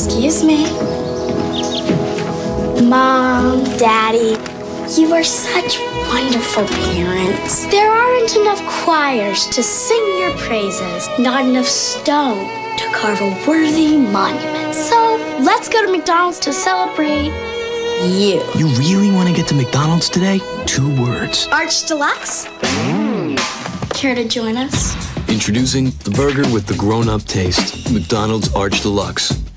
Excuse me. Mom, Daddy, you are such wonderful parents. There aren't enough choirs to sing your praises, not enough stone to carve a worthy monument. So let's go to McDonald's to celebrate you. You really want to get to McDonald's today? Two words. Arch Deluxe? Care to join us? Introducing the burger with the grown up taste McDonald's Arch Deluxe.